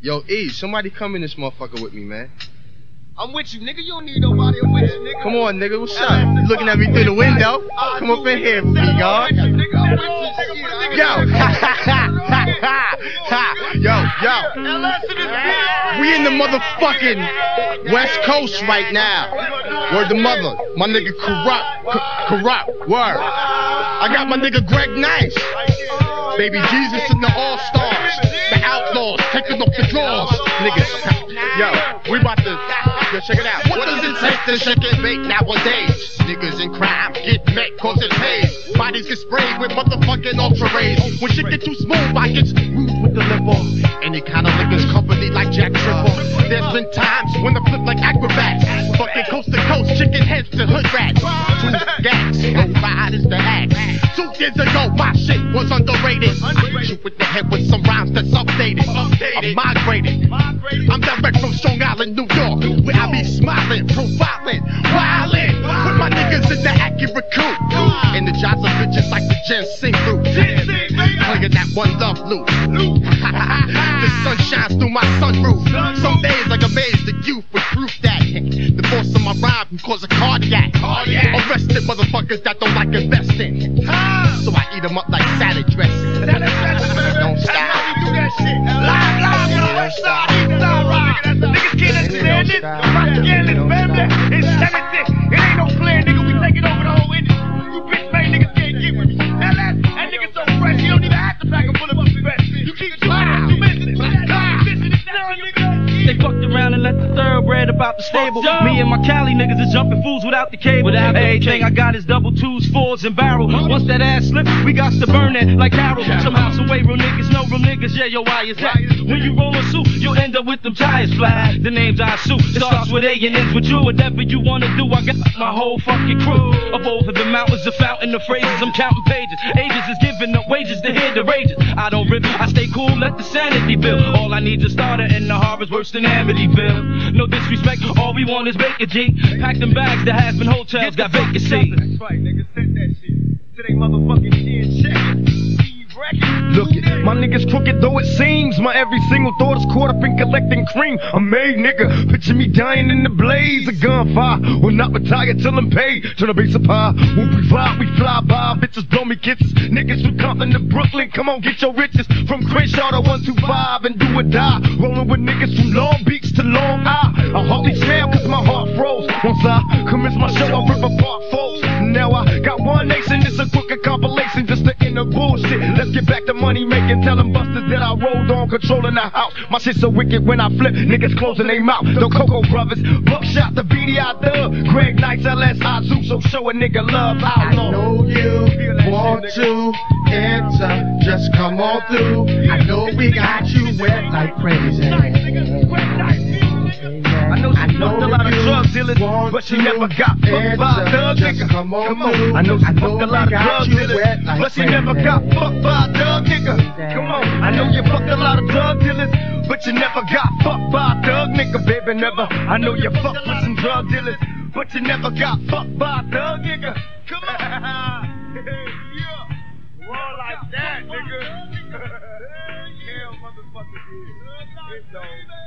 Yo, E, somebody come in this motherfucker with me, man. I'm with you, nigga. You don't need nobody. I'm with you, nigga. Come on, nigga. What's up? You looking at me through the window? Come up in here, big dog. Yo, yo, yo. We in the motherfucking West Coast right now. Word the mother. My nigga Kurupt. C- Kurupt. Word. I got my nigga Greg Nice. Baby Jesus and the All Stars. Outlawz. Taking off the drawers. Niggas. Yo, we about to. Yo, check it out. What does it take to shake and bake nowadays? Niggas in crime get met cause it pays. Bodies get sprayed with motherfucking ultra rays. When shit get too smooth, I get screwed with the liver. Any kind of liquor's company like Jack Triple. There's been times when I flip like acrobats. Fucking coast to coast, chicken heads to hood rats. Two gas, no is the axe. Two years ago, my shit was underrated. I Island, New York, where I be smiling, profiling, wildin'. With my niggas in the accurate coupe. Energize the jobs of bitches like the ginseng root. Playing that one love loop. the sun shines through my sunroof. Some days I amaze the youth with proof that the force of my rhyme can cause a cardiac. Arrested motherfuckers that don't like investing. So I eat them up like salad dressing. Thoroughbred about the stable. Me and my Cali niggas is jumping fools without the cable. Without the Everything I got is double twos, fours, and barrel. Once that ass slip, we got to burn it like Carol. Somehow, some way, real niggas know real niggas. Yeah, yo, why is that? When you roll a suit, you'll end up with them tires flat. The names I suit starts with A and ends with you. Whatever you wanna do, I got my whole fucking crew. Up over the mountains, a fountain of phrases. I'm counting pages. Ages is giving up wages to hear the rages. I don't rip, I stay cool, let the sanity build. All I need is a starter, and the harbor's worse than Amityville. No disrespect, all we want is bacon, G. Pack them bags, the has been hotels got vacancy. That's right, nigga. Send that shit motherfucking. Check. Niggas crooked though it seems. My every single thought is caught up in collecting cream. I'm made, nigga. Picture me dying in the blaze of gunfire. Will not retire till I'm paid. Turn the base up high. When we fly, we fly by. Bitches blow me kisses. Niggas who come from Compton to Brooklyn. Come on, get your riches. From Crenshaw to 125 and do or die. Rolling with niggas from Long Beach to Long Island. I hardly smell cause my heart froze. Once I commence my show, I rip apart bullshit. Let's get back to money making. Tell them busters that I rolled on, controlling the house. My shit so wicked when I flip, niggas closing their mouth. The Coco Brothers, Buckshot, the BDI Dub, Greg Nice, LS, Asu, so show a nigga love. I know you want to enter, just come on through. I know we got you wet like crazy. I know she fucked a lot of drug dealers, but she never got fucked by a thug nigga. come on. I know she I know fucked a lot of drug but she never got fucked by a thug nigga. Come on, I know you fucked a lot of drug dealers, but you never got fucked by a thug nigga, baby, never. I know you fucked with some drug dealers, but you never got fucked by a thug nigga. Come on. yeah. War like that, nigga. Hell, motherfucker, did. It don't.